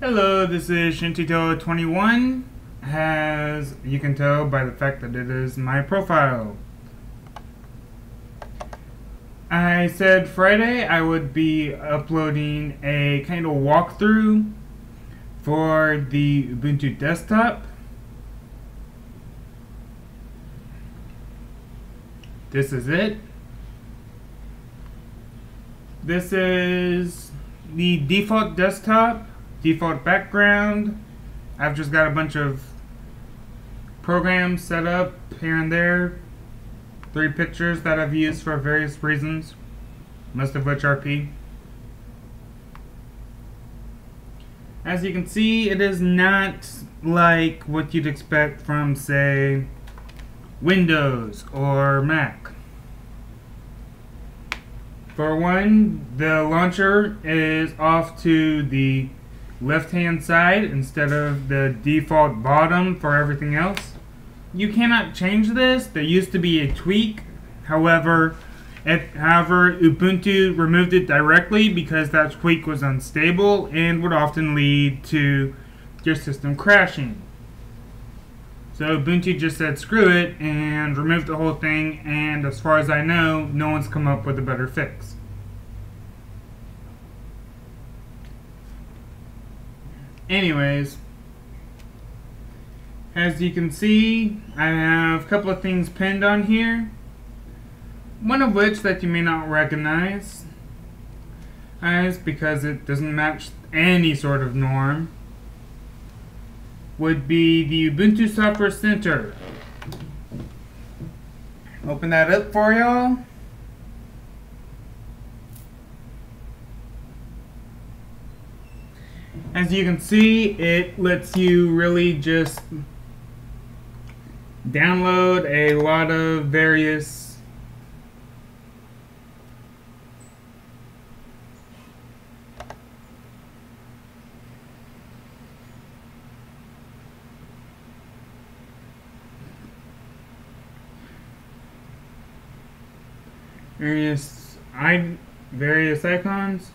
Hello, this is Shintitoa21, as you can tell by the fact that it is my profile. I said Friday I would be uploading a kind of walkthrough for the Ubuntu desktop. This is it. This is the default desktop default background. I've just got a bunch of programs set up here and there. Three pictures that I've used for various reasons, most of which are P. As you can see, it is not like what you'd expect from, say, Windows or Mac. For one, the launcher is off to the left hand side instead of the default bottom for everything else. You cannot change this. There used to be a tweak. However, if, however, Ubuntu removed it directly because that tweak was unstable and would often lead to your system crashing. So Ubuntu just said screw it and removed the whole thing and as far as I know, no one's come up with a better fix. Anyways, as you can see, I have a couple of things pinned on here. One of which that you may not recognize as because it doesn't match any sort of norm would be the Ubuntu Software Center. Open that up for y'all. As you can see, it lets you really just download a lot of various various I various icons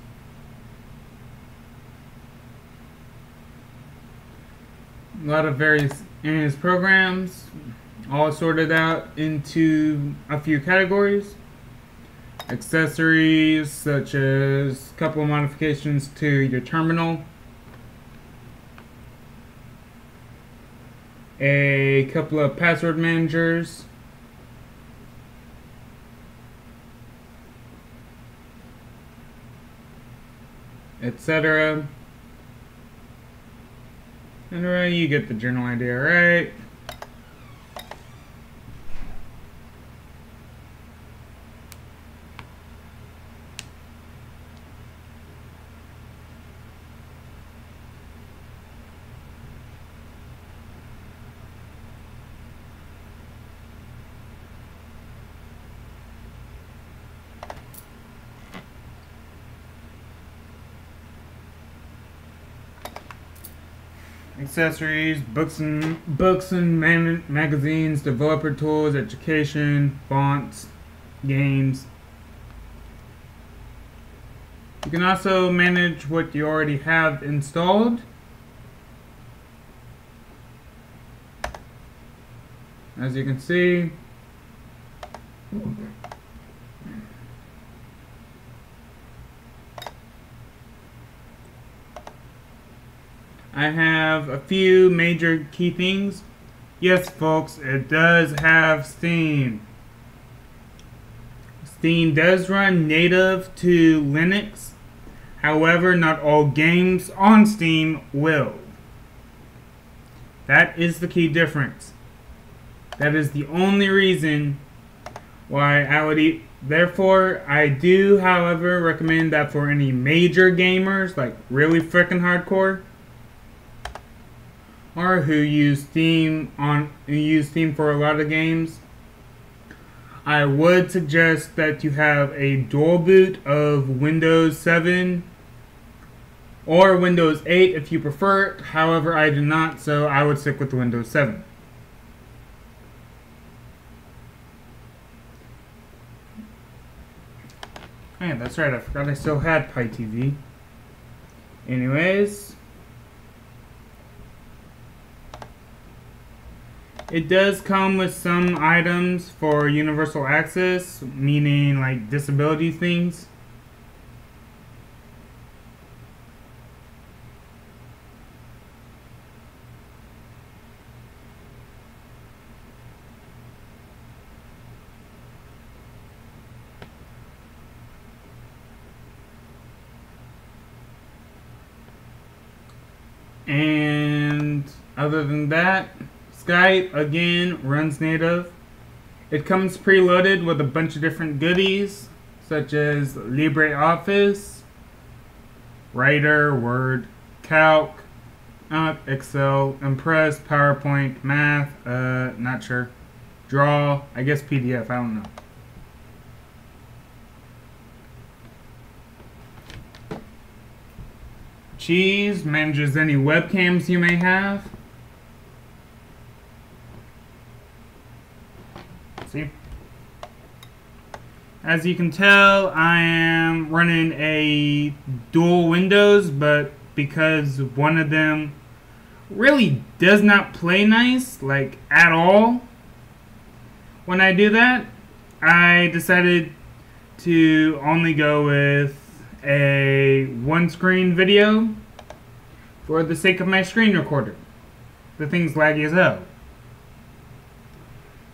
a lot of various his programs, all sorted out into a few categories. Accessories such as a couple of modifications to your terminal, a couple of password managers, etc. And you get the general idea, right? Accessories, books and books and man, magazines, developer tools, education, fonts, games. You can also manage what you already have installed. As you can see, I have a few major key things. Yes, folks, it does have Steam. Steam does run native to Linux. However, not all games on Steam will. That is the key difference. That is the only reason why I would eat. Therefore, I do, however, recommend that for any major gamers, like really freaking hardcore, or who use Steam on who use Steam for a lot of games, I would suggest that you have a dual boot of Windows 7 or Windows 8 if you prefer it. However, I do not, so I would stick with Windows 7. Yeah, that's right. I forgot I still had PiTV. Anyways, It does come with some items for universal access, meaning like disability things. And other than that, Skype again runs native. It comes preloaded with a bunch of different goodies such as LibreOffice, Writer, Word, Calc, uh, Excel, Impress, PowerPoint, Math, uh, not sure. Draw, I guess PDF, I don't know. Cheese manages any webcams you may have. See? As you can tell, I am running a dual Windows, but because one of them really does not play nice, like at all, when I do that, I decided to only go with a one screen video for the sake of my screen recorder. The thing's laggy as hell.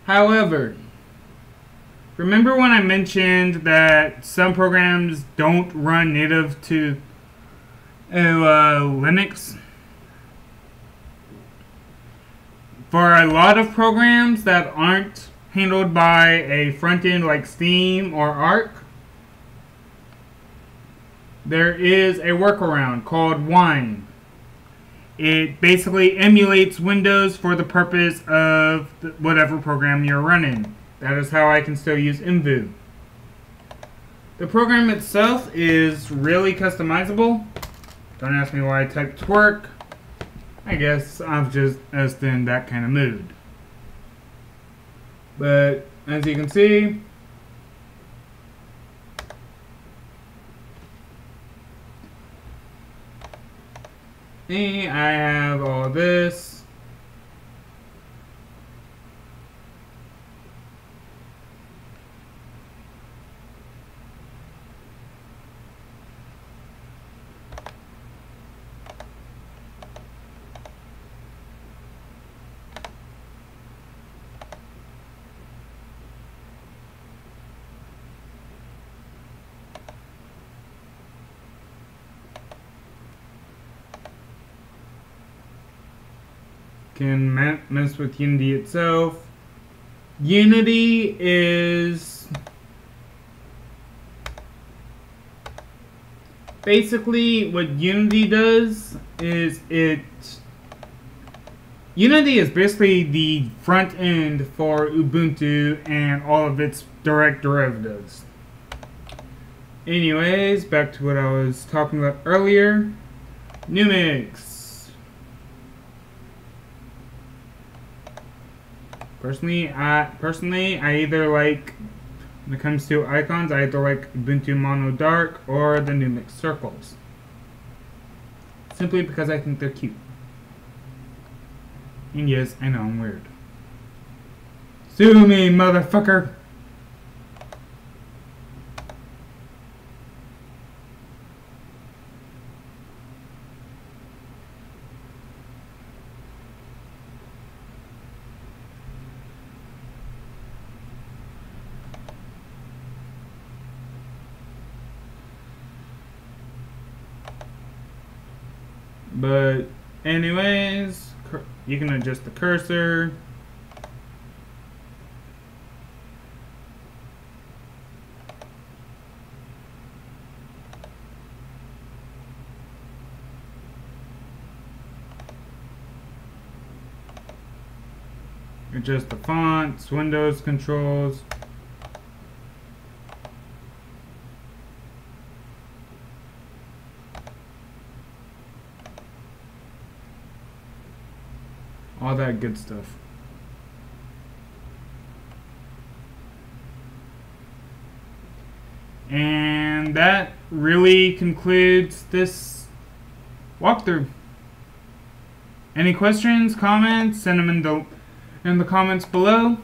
However, remember when I mentioned that some programs don't run native to uh, Linux? For a lot of programs that aren't handled by a front end like Steam or Arc, there is a workaround called Wine. It basically emulates Windows for the purpose of whatever program you're running. That is how I can still use mVoo. The program itself is really customizable. Don't ask me why I typed twerk. I guess I'm just, just in that kind of mood. But as you can see, I have all this. Can mess with Unity itself. Unity is basically what Unity does is it Unity is basically the front end for Ubuntu and all of its direct derivatives. Anyways, back to what I was talking about earlier. Numix. Personally, I personally I either like when it comes to icons, I either like Ubuntu Mono Dark or the Numix circles. Simply because I think they're cute. And yes, I know I'm weird. Sue me, motherfucker! But anyways, you can adjust the cursor. Adjust the fonts, Windows controls, all that good stuff. And that really concludes this walkthrough. Any questions, comments, send them in the in the comments below.